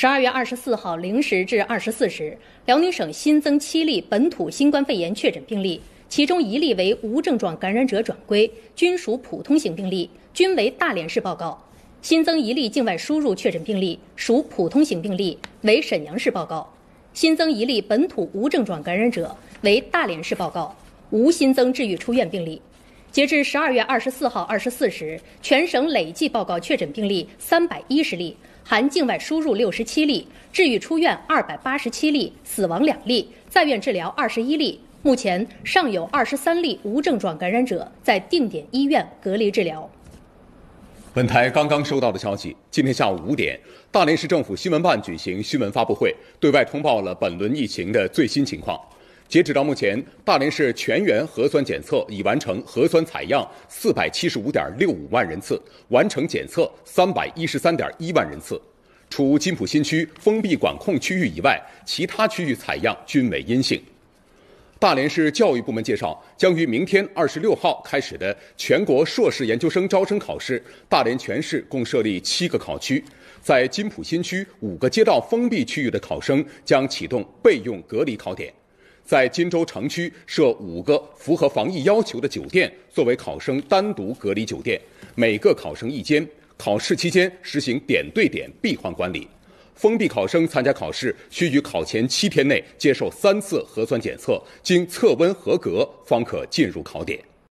十二月二十四号零时至二十四时，辽宁省新增七例本土新冠肺炎确诊病例，其中一例为无症状感染者转归，均属普通型病例，均为大连市报告。新增一例境外输入确诊病例，属普通型病例，为沈阳市报告。新增一例本土无症状感染者，为大连市报告，无新增治愈出院病例。截至十二月二十四号二十四时，全省累计报告确诊病例三百一十例，含境外输入六十七例，治愈出院二百八十七例，死亡两例，在院治疗二十一例。目前尚有二十三例无症状感染者在定点医院隔离治疗。本台刚刚收到的消息，今天下午五点，大连市政府新闻办举行新闻发布会，对外通报了本轮疫情的最新情况。截止到目前，大连市全员核酸检测已完成核酸采样四百七十五点六五万人次，完成检测三百一十三点一万人次。除金浦新区封闭管控区域以外，其他区域采样均为阴性。大连市教育部门介绍，将于明天二十六号开始的全国硕士研究生招生考试，大连全市共设立七个考区，在金浦新区五个街道封闭区域的考生将启动备用隔离考点。在金州城区设五个符合防疫要求的酒店，作为考生单独隔离酒店，每个考生一间。考试期间实行点对点闭环管理。封闭考生参加考试需于考前七天内接受三次核酸检测，经测温合格方可进入考点。